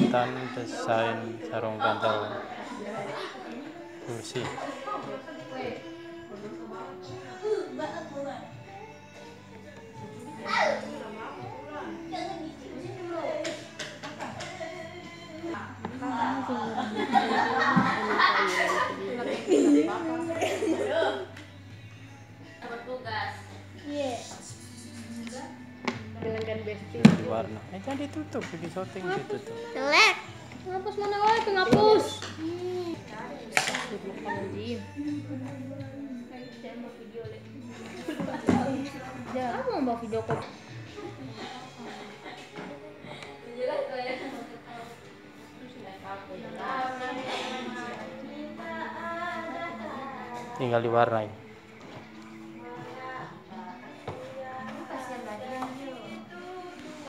kegiatan desain sarung bantal kursi bertugas Iya. Bestie. warna eh jangan ditutup di shooting ditutup Jelek. ngapus mana wae tuh ngapus Ya, aku mau bawa video call. tinggal diwarnai